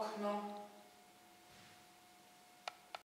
okno